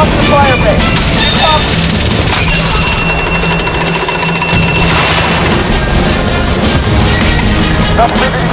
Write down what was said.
off the fire base. Stop breathing